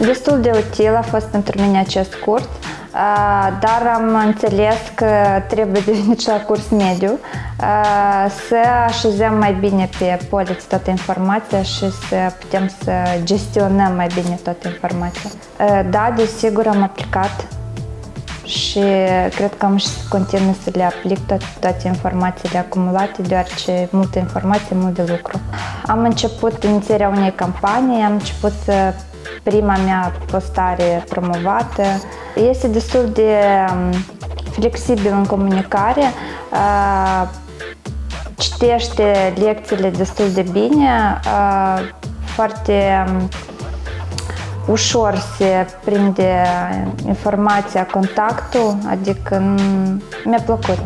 Destul de util a fost pentru mine acest curs, uh, dar am înțeles că trebuie devenit și la curs mediu uh, să așezăm mai bine pe poliț toată informația și să putem să gestionăm mai bine toată informația. Uh, da, desigur am aplicat și cred că am și să continui să le aplic toate, toate informațiile acumulate, deoarece multă informație, mult de lucru. Am început inițierea unei campanii, am început să prima mea postare promovată. Este destul de um, flexibil în comunicare, uh, citește lecțiile destul de bine, uh, foarte um, ușor se prinde informația, contactul, adică mi-a plăcut.